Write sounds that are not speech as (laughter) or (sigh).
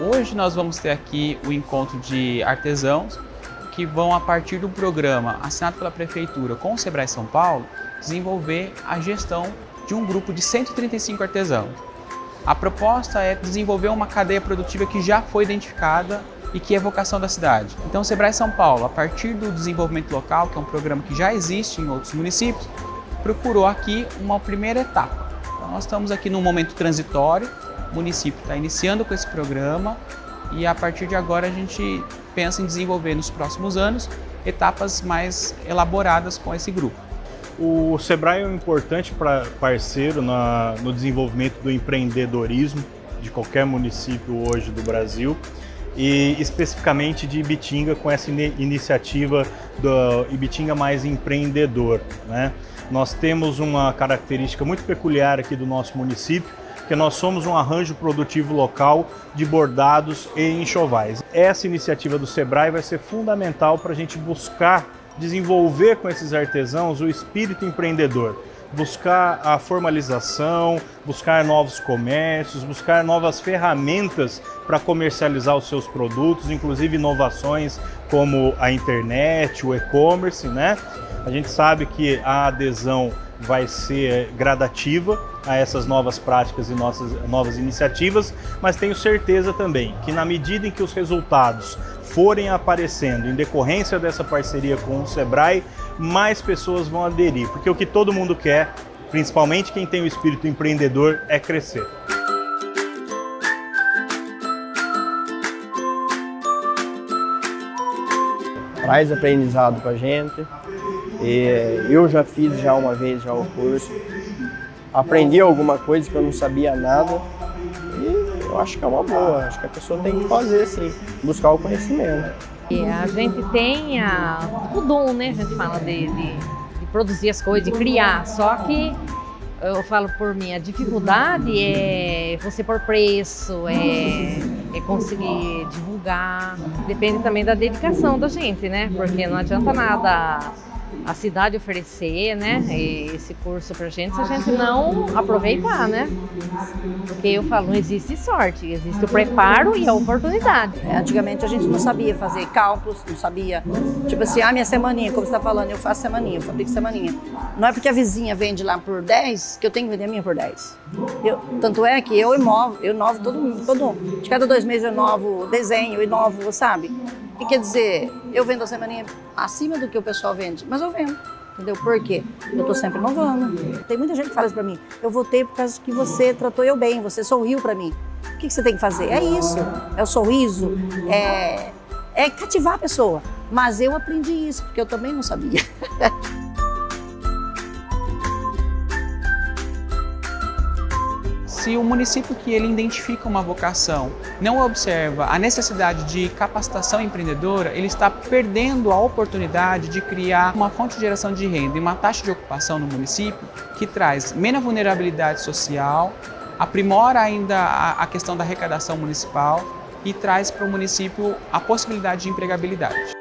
Hoje nós vamos ter aqui o encontro de artesãos que vão, a partir do programa assinado pela Prefeitura com o Sebrae São Paulo, desenvolver a gestão de um grupo de 135 artesãos. A proposta é desenvolver uma cadeia produtiva que já foi identificada e que é vocação da cidade. Então, o Sebrae São Paulo, a partir do desenvolvimento local, que é um programa que já existe em outros municípios, procurou aqui uma primeira etapa. Então, nós estamos aqui num momento transitório, município está iniciando com esse programa e a partir de agora a gente pensa em desenvolver nos próximos anos etapas mais elaboradas com esse grupo. O Sebrae é um importante parceiro na, no desenvolvimento do empreendedorismo de qualquer município hoje do Brasil e especificamente de Ibitinga com essa iniciativa do Ibitinga mais empreendedor. Né? Nós temos uma característica muito peculiar aqui do nosso município, que nós somos um arranjo produtivo local de bordados e enxovais. Essa iniciativa do Sebrae vai ser fundamental para a gente buscar desenvolver com esses artesãos o espírito empreendedor buscar a formalização, buscar novos comércios, buscar novas ferramentas para comercializar os seus produtos, inclusive inovações como a internet, o e-commerce, né? A gente sabe que a adesão vai ser gradativa a essas novas práticas e nossas novas iniciativas, mas tenho certeza também que na medida em que os resultados forem aparecendo em decorrência dessa parceria com o Sebrae, mais pessoas vão aderir, porque o que todo mundo quer, principalmente quem tem o espírito empreendedor, é crescer. Traz aprendizado para a gente. Eu já fiz já uma vez já o curso, aprendi alguma coisa que eu não sabia nada e eu acho que é uma boa. Acho que a pessoa tem que fazer sim, buscar o conhecimento. E a gente tem a, o dom, né? A gente fala de, de, de produzir as coisas, de criar. Só que eu falo por mim, a dificuldade é você pôr preço, é, é, conseguir divulgar. Depende também da dedicação da gente, né? Porque não adianta nada a cidade oferecer, né, esse curso pra gente se a gente não aproveitar, né? Porque eu falo, não existe sorte, existe o preparo e a oportunidade. É, antigamente a gente não sabia fazer cálculos, não sabia, tipo assim, ah, minha semaninha, como você tá falando, eu faço semaninha, eu fabrico semaninha. Não é porque a vizinha vende lá por 10 que eu tenho que vender a minha por 10. Eu, tanto é que eu inovo, eu inovo todo, todo, de cada dois meses eu inovo desenho, eu inovo, sabe? E quer dizer, eu vendo a semaninha acima do que o pessoal vende, mas eu vendo. Entendeu? Por quê? Eu tô sempre inovando. Tem muita gente que fala isso pra mim. Eu votei por causa que você tratou eu bem, você sorriu pra mim. O que, que você tem que fazer? É isso. É o sorriso, é, é cativar a pessoa. Mas eu aprendi isso, porque eu também não sabia. (laughs) se o município que ele identifica uma vocação não observa a necessidade de capacitação empreendedora, ele está perdendo a oportunidade de criar uma fonte de geração de renda e uma taxa de ocupação no município que traz menos vulnerabilidade social, aprimora ainda a questão da arrecadação municipal e traz para o município a possibilidade de empregabilidade.